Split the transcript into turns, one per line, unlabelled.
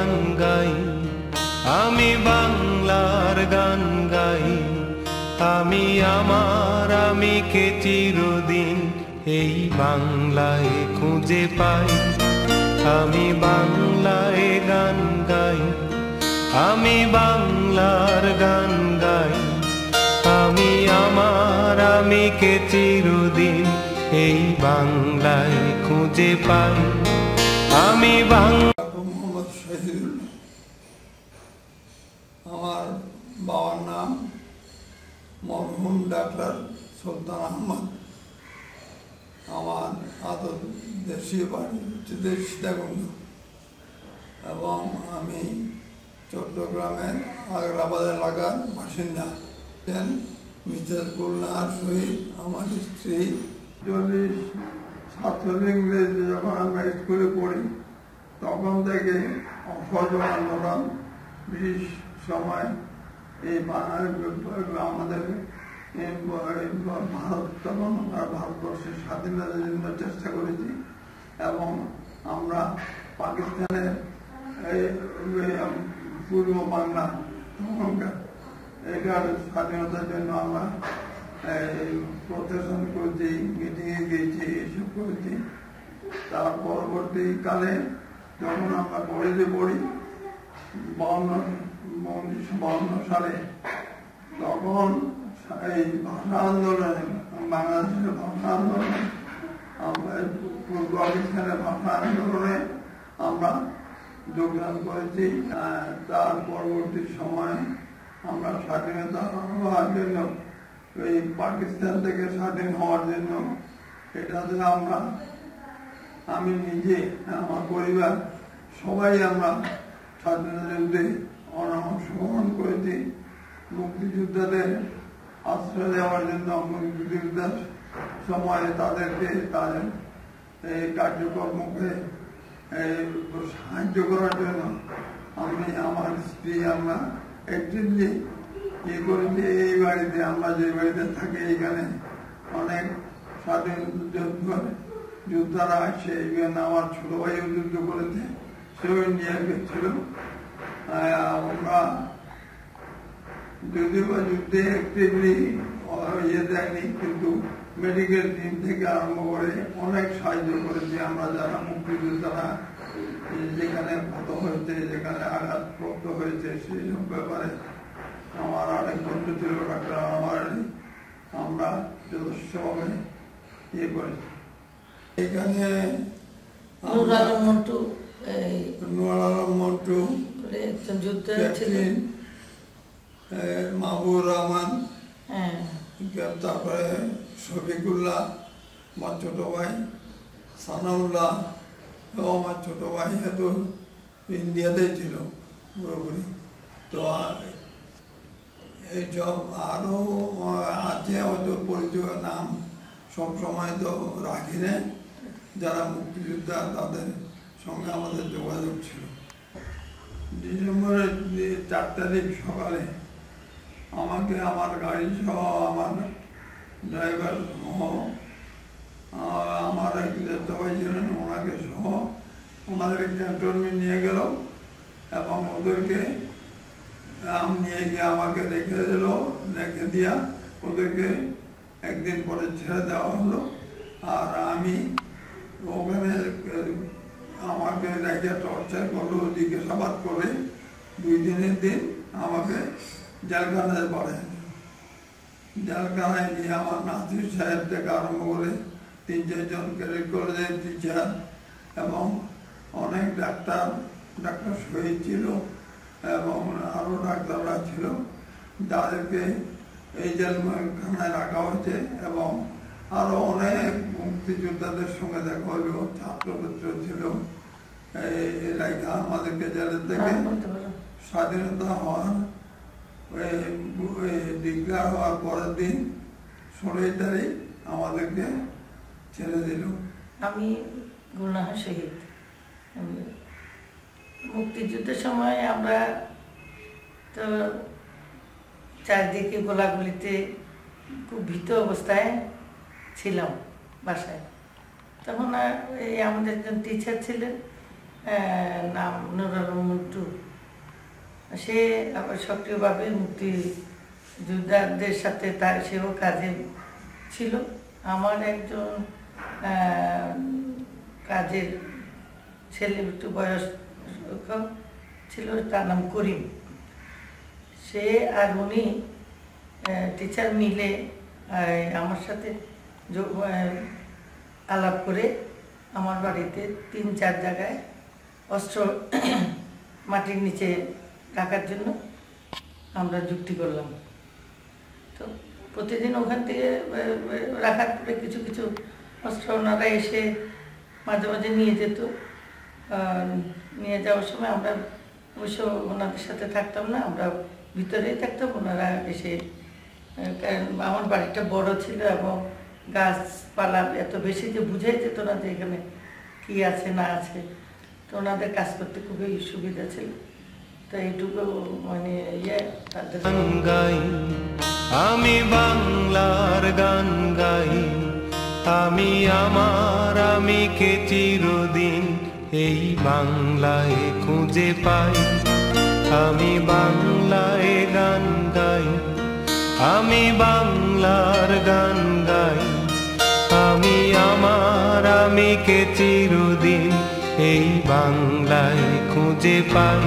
গান গাই, আমি বাংলার গান গাই। আমি আমার, আমি কে চিরদিন এই বাংলায় খুঁজে পাই। আমি বাংলায় গান গাই, আমি বাংলার গান গাই। আমি আমার, আমি কে চিরদিন এই বাংলায় খুঁজে পাই। আমি বাংলা
মরহুম ডাক্তার সুলতান আহমদ। আমার আদর দেশীয় বাড়ি হচ্ছে সীতাকুণ্ড এবং আমি চট্টগ্রামের আগ্রাবাদ এলাকার বাসিন্দা। মিসেস গুলনার সহিত আমার স্ত্রী। চল্লিশ ইংরেজি যখন আমরা স্কুলে পড়ি, তখন থেকে অসহযোগ আন্দোলন ব্রিটিশ সময় আমাদের তখন আমরা ভারতবর্ষের স্বাধীনতার জন্য চেষ্টা করেছি এবং আমরা পাকিস্তানের পূর্ব বাংলা তখনকার এটার স্বাধীনতার জন্য আমরা প্রদর্শন করেছি, মিটিংয়ে গিয়েছি এইসব করেছি। তার পরবর্তীকালে যখন আমরা কলেজে পড়ি বাউন্ন উনিশশো বাউন্ন সালে তখন এই ভাষা আন্দোলনে বাংলাদেশের ভাষা আন্দোলনে আমরা পূর্ব পাকিস্তানের ভাষা আন্দোলনে আমরা যোগদান করেছি তার পরবর্তী সময়ে আমরা স্বাধীনতা হওয়ার জন্য, এই পাকিস্তান থেকে স্বাধীন হওয়ার জন্য এটাতে আমরা, আমি নিজে, আমার পরিবার, সবাই আমরা স্বাধীনতা যুদ্ধে অংশগ্রহণ করেছি। মুক্তিযোদ্ধাদের আশ্রয় দেওয়ার জন্য মুক্তিযোদ্ধার সময়ে তাদেরকে তাদের এই কার্যকর্মকে সাহায্য করার জন্য আমি আমার স্ত্রী, আমরা একদিনলি ইয়ে করেছি, এই বাড়িতে, আমরা যে বাড়িতে থাকি এইখানে অনেক স্বাধীন যুদ্ধ যোদ্ধারা আসে, ইভেন আমার ছোট ভাইও যুদ্ধ করেছে, সেও নিয়ে গেছিল আমরা যদিও বা যুদ্ধে অ্যাক্টিভলি ইয়ে দেয়নি কিন্তু মেডিকেল টিম থেকে আরম্ভ করে অনেক সাহায্য করেছি আমরা যারা মুক্তিযোদ্ধারা যেখানে ক্ষত হয়েছে যেখানে আঘাতপ্রাপ্ত হয়েছে সেই সব ব্যাপারে আমার আরেক বন্ধু ছিল ডাক্তার আমার আমরা যথেষ্টভাবে ইয়ে করেছি। এখানে
নুর আলম মন্টু এই
মন্টু
বলে একজন যোদ্ধা ছিলেন।
মাহবুর রহমান
হ্যাঁ।
তারপরে শফিকুল্লাহ আমার ছোট ভাই সানাউল্লাহ আমার ছোট ভাই এত ইন্ডিয়াতেই ছিল পুরোপুরি। তো আর এইসব আরও আছে হয়তো পরিচয় নাম সব সময় তো রাখি না যারা মুক্তিযোদ্ধা তাদের সঙ্গে আমাদের যোগাযোগ ছিল। ডিসেম্বরের চার তারিখ সকালে আমাকে আমার গাড়ি সহ আমার ড্রাইভার সহ আমার এক সবাই ছিলেন, ওনাকে সহ ওনাদের ক্যান্টনমেন্ট নিয়ে গেল এবং ওদেরকে আম নিয়ে গিয়ে আমাকে রেখে দিল, রেখে দিয়া ওদেরকে একদিন পরে ছেড়ে দেওয়া হলো। আর আমি ওখানে আমাকে রেখে টর্চার করল জিজ্ঞাসাবাদ করে দুই দিনের দিন আমাকে জেলখানায় পড়ে জেলখানায় নিয়ে আমার নাসির সাহেব থেকে আরম্ভ করে তিন চারজন ক্যাডেট কলেজের টিচার এবং অনেক ডাক্তার ডাক্তার শহীদ ছিল এবং আরও ডাক্তাররা ছিল। যাদেরকে এই জেলখানায় রাখা হয়েছে এবং আরও অনেক মুক্তিযোদ্ধাদের সঙ্গে দেখা হলো ছাত্রপুত্র ছিল। এলাকা আমাদেরকে জেলের থেকে
পারো।
স্বাধীনতা হওয়ার ডিক্লার হওয়ার পরের দিন ষোলোই তারিখ আমাদেরকে ছেড়ে দিল।
আমি গুলনাহা শহীদ। মুক্তিযুদ্ধের সময় আমরা তো চারদিকে গোলাগুলিতে খুব ভীত অবস্থায় ছিলাম বাসায়। তখন এই আমাদের একজন টিচার ছিলেন নাম নুর আলম মন্টু সে আবার সক্রিয়ভাবে মুক্তি যোদ্ধাদের সাথে তার সেও কাজে ছিল। আমার একজন কাজের ছেলে, একটু বয়স ছিল, তার নাম করিম। সে আর উনি টিচার মিলে আমার সাথে আলাপ করে আমার বাড়িতে তিন, চার জায়গায় অস্ত্র মাটির নিচে রাখার জন্য আমরা যুক্তি করলাম। তো প্রতিদিন ওখান থেকে রাখার পরে কিছু কিছু অস্ত্র ওনারা এসে মাঝে মাঝে নিয়ে যেত। নিয়ে যাওয়ার সময় আমরা অবশ্য ওনাদের সাথে থাকতাম না, আমরা ভিতরেই থাকতাম। ওনারা এসে আমার বাড়িটা বড় ছিল এবং গাছপালা এত বেশি যে বুঝাই যেত না যে এখানে কি আছে, না আছে। তো ওনাদের কাজ করতে খুবই সুবিধা ছিল। তো এইটুকু মানে ইয়ে তাদের
আমি বাংলার গান গাই। আমি আমার, আমি কে চিরদিন এই বাংলায় খুঁজে পাই। আমি বাংলায় গান গাই, আমি বাংলার গান গাই। আমার আমি কে চিরদিন এই বাংলায় খুঁজে পাই?